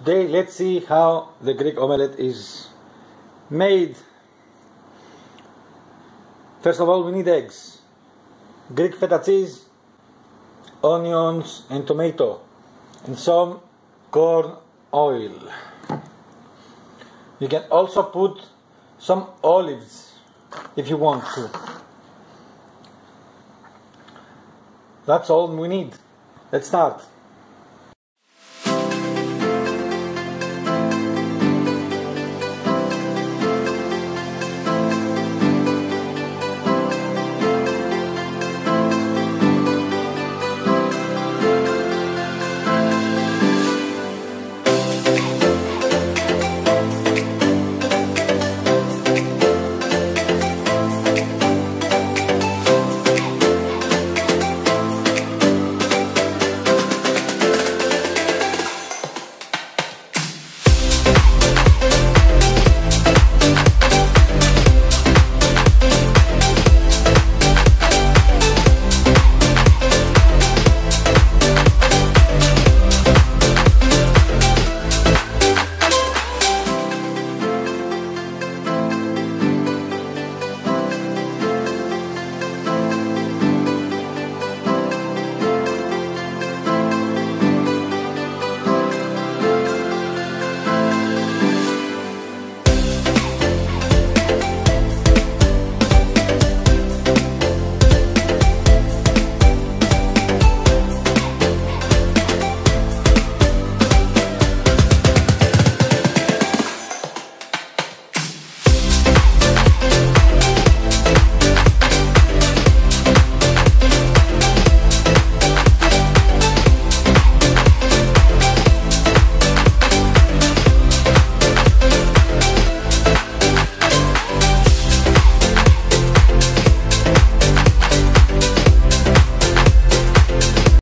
Today let's see how the Greek omelette is made. First of all we need eggs, Greek feta cheese, onions and tomato and some corn oil. You can also put some olives if you want to. That's all we need. Let's start.